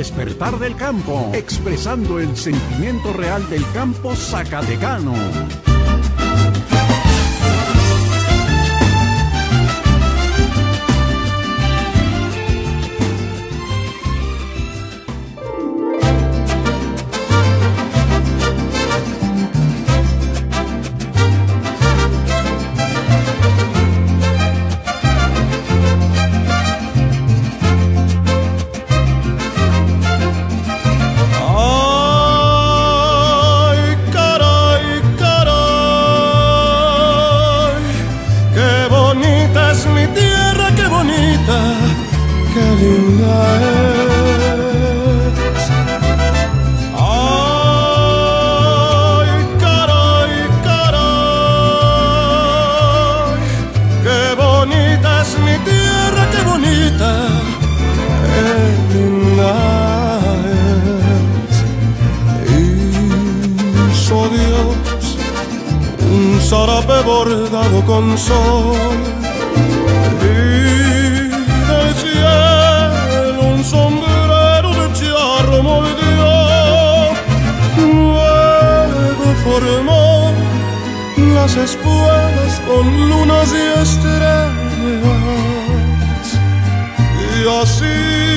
despertar del campo, expresando el sentimiento real del campo zacatecano. Linda es. Ay, caray, caray, qué bonita es mi tierra, qué bonita, es Dios un zarape bordado con sol las espuelas con lunas y estrellas. Y así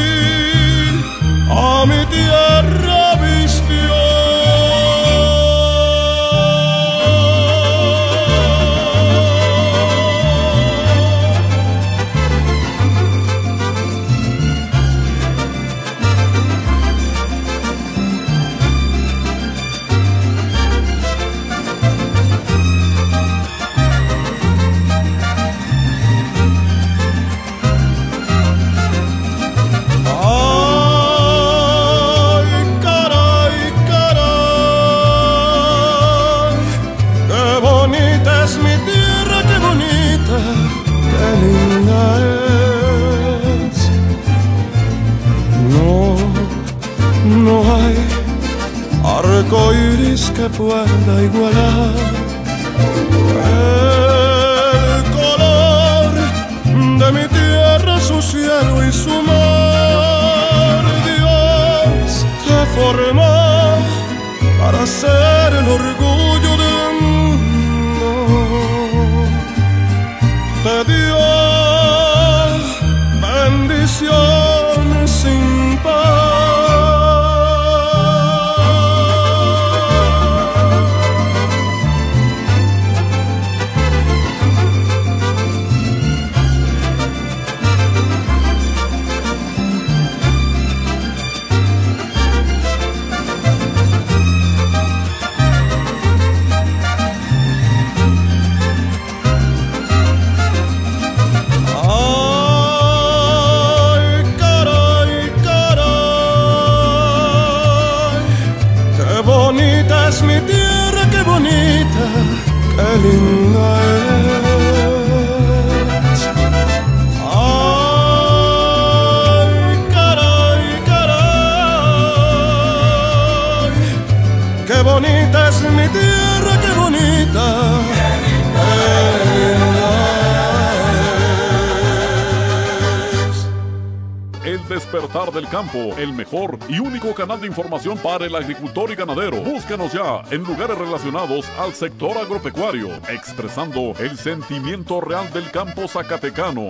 iris que pueda igualar el color de mi tierra, su cielo y su mar. Dios te formó para ser el orgullo del mundo. Te dio bendiciones sin par. Bonita es mi tierra, El despertar del campo, el mejor y único canal de información para el agricultor y ganadero. Búscanos ya en lugares relacionados al sector agropecuario, expresando el sentimiento real del campo zacatecano.